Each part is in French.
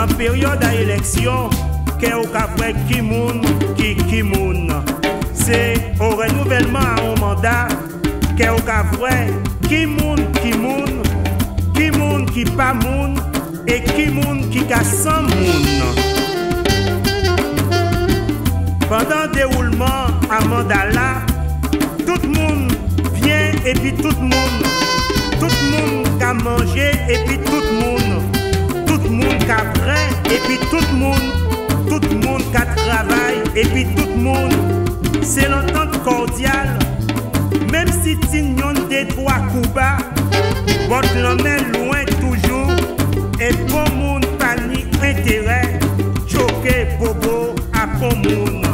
en période à élection, qu'est au qui moun, qui qui moun. C'est au renouvellement à un mandat, qu'est au café qui moun, qui moun, qui moun, qui moun, et qui moun, qui moun. Pendant le déroulement à mandat là, tout le monde vient et puis tout le monde, tout le monde a mangé et puis tout le monde, tout le monde a prêt et puis tout le monde, tout le monde a travail et puis tout le monde, c'est l'entente cordiale. Même si Tignon des trois coups bas, votre l'emmène loin toujours et pour monde panique intérêt, choqué bobo à pour monde.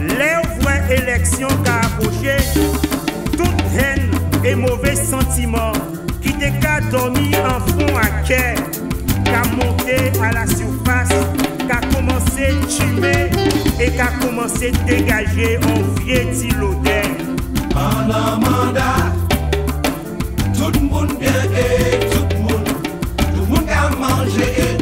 Les élections qu'a approché, toute haine et mauvais sentiments qui dormir en fond à quai, qu'a monté à la surface, qu'a commencé à tuer et qu'a commencé à dégager en vieux l'odeur. Pendant mandat, tout le monde bien et tout le monde, tout le monde a mangé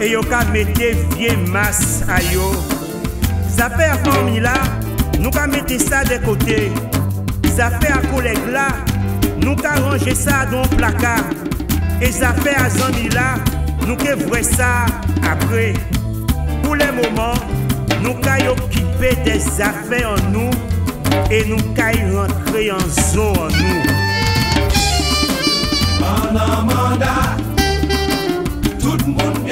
et yo ka mette vieux masse à yo. À famille là, nous ka ça de côté. Fait à collègue là, nous ka ranger ça dans le placard. Et fait à zami là, nous ka voir ça après. Pour le moment, nous allons occuper des affaires en nous et nous allons rentrer en zone en nous. Tout le monde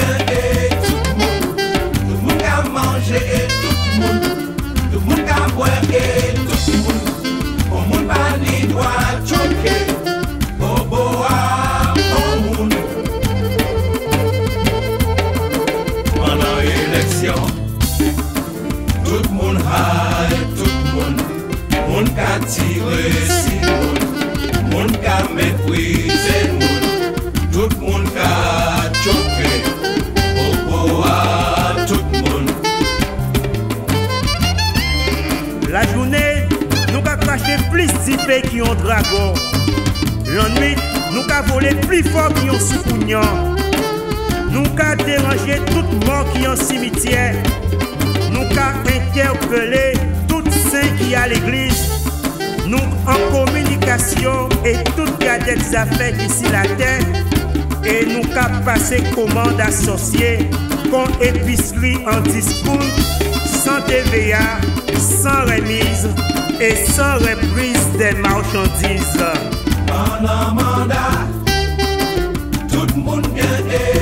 dragon. La nuit, nous allons voler plus fort qui ont soukounian. Nous allons déranger toute mort qui ont cimetière. Nous allons interpeller toutes saints qui à l'église. Nous en communication et toutes des affaires d'ici la terre. Et nous allons passer commande associée, con épicerie en discours, sans TVA, sans remise et sans reprise des marchandises. An amanda, tout moun gen e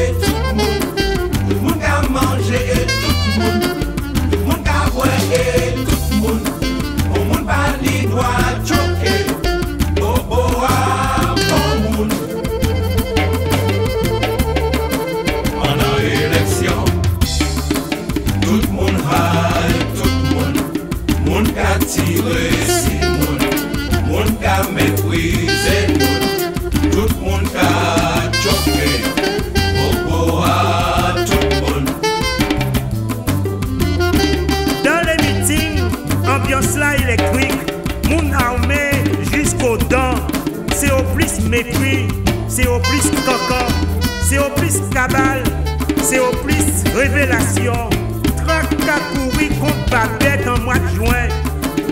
c'est au plus coco, c'est au plus cabale, c'est au plus révélation. Trac couru contre Babette en mois de juin.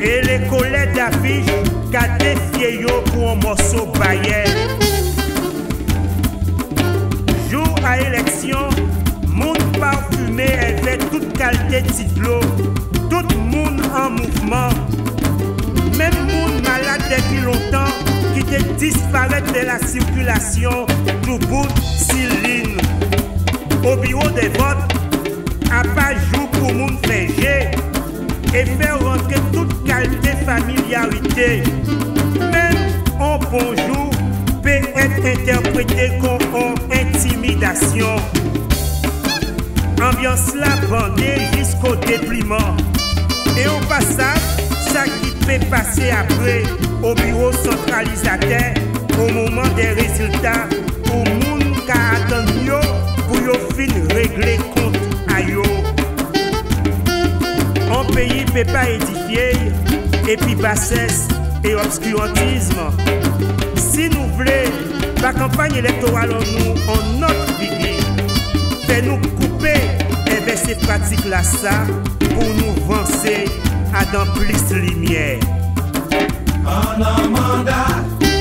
Et les collègues d'affiches qu'a défié pour un morceau baillet. Jour à élection, monde parfumé avait toute qualité de tiglo, tout monde en mouvement. Qui te disparaît de la circulation du bout Céline. au bureau des votes, à pas jour pour moun faire et faire rentrer toute qualité familiarité. Même un bonjour peut être interprété comme intimidation. Ambiance la bandée jusqu'au dépliement. Et au passage, ça qui peut passer après au bureau centralisateur au moment des résultats pour moun ka attendre pour yo fin régler compte à yo. Pays peut pas édifier et puis bassesse et obscurantisme. Si nous voulons la campagne électorale en nous en notre vie, fait nous couper et bien ces pratiques là ça pour nous avancer à dans plus